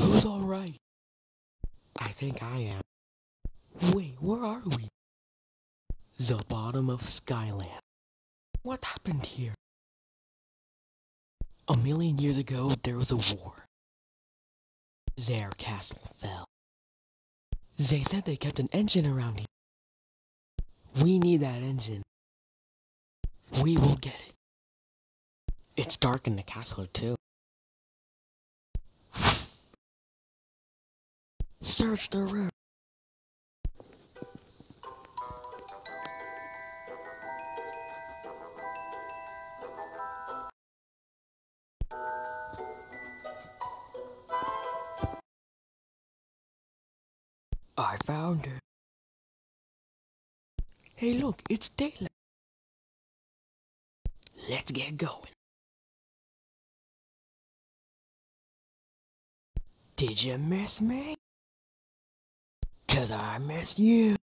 Who's alright? I think I am. Wait, where are we? The bottom of Skyland. What happened here? A million years ago, there was a war. Their castle fell. They said they kept an engine around here. We need that engine. We will get it. It's dark in the castle, too. Search the room. I found it. Hey, look, it's daylight. Let's get going. Did you miss me? Cause I miss you.